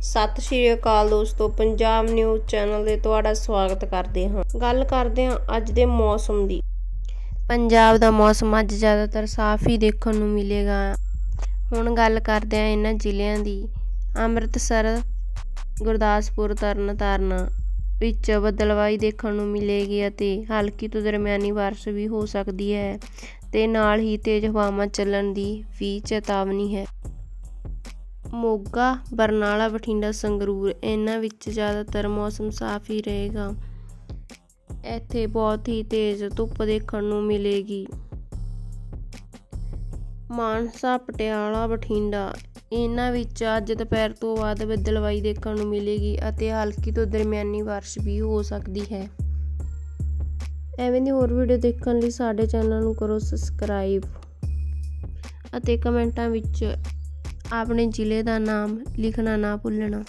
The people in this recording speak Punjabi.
ਸਤਿ ਸ਼੍ਰੀ ਅਕਾਲ ਦੋਸਤੋ, ਪੰਜਾਬ ਨਿਊਜ਼ ਚੈਨਲ ਦੇ ਤੁਹਾਡਾ ਸਵਾਗਤ ਕਰਦੇ ਹਾਂ। ਗੱਲ ਕਰਦੇ ਹਾਂ ਅੱਜ ਦੇ ਮੌਸਮ ਦੀ। ਪੰਜਾਬ ਦਾ ਮੌਸਮ ਅੱਜ ਜ਼ਿਆਦਾਤਰ ਸਾਫ਼ ਹੀ ਦੇਖਣ ਨੂੰ ਮਿਲੇਗਾ। ਹੁਣ ਗੱਲ ਕਰਦੇ ਹਾਂ ਇਹਨਾਂ ਜ਼ਿਲ੍ਹਿਆਂ ਦੀ। ਅੰਮ੍ਰਿਤਸਰ, ਗੁਰਦਾਸਪੁਰ, ਤਰਨਤਾਰਨ ਵਿੱਚ ਬਦਲਵਾਈ ਦੇਖਣ ਨੂੰ ਮਿਲੇਗੀ ਅਤੇ ਹਲਕੀ ਤੋਂ ਦਰਮਿਆਨੀ ਬਾਰਿਸ਼ ਵੀ ਹੋ ਸਕਦੀ ਹੈ ਤੇ ਨਾਲ ਹੀ ਤੇਜ਼ ਹਵਾਵਾਂ ਚੱਲਣ ਦੀ ਵੀ ਚੇਤਾਵਨੀ ਹੈ। ਮੋਗਾ, ਬਰਨਾਲਾ, ਬਠਿੰਡਾ, ਸੰਗਰੂਰ, ਇਹਨਾਂ ਵਿੱਚ ਜ਼ਿਆਦਾਤਰ ਮੌਸਮ ਸਾਫ਼ ਹੀ ਰਹੇਗਾ। ਇੱਥੇ ਬਹੁਤ ਹੀ ਤੇਜ਼ ਧੁੱਪ ਦੇਖਣ ਨੂੰ ਮਿਲੇਗੀ। ਮਾਨਸਾ, ਪਟਿਆਲਾ, ਬਠਿੰਡਾ, ਇਹਨਾਂ ਵਿੱਚ ਅੱਜ ਦੁਪਹਿਰ ਤੋਂ ਬਾਅਦ ਬੱਦਲਵਾਈ ਦੇਖਣ ਨੂੰ ਮਿਲੇਗੀ ਅਤੇ ਹਲਕੀ ਤੋਂ ਦਰਮਿਆਨੀ ਬਾਰਿਸ਼ ਵੀ ਹੋ ਸਕਦੀ ਹੈ। ਐਵੇਂ ਦੀ ਹੋਰ ਵੀਡੀਓ ਦੇਖਣ ਲਈ ਸਾਡੇ ਚੈਨਲ ਨੂੰ ਕਰੋ ਸਬਸਕ੍ਰਾਈਬ ਅਤੇ ਕਮੈਂਟਾਂ ਵਿੱਚ ਆਪਣੇ ਜ਼ਿਲ੍ਹੇ ਦਾ ਨਾਮ ਲਿਖਣਾ ਨਾ ਭੁੱਲਣਾ।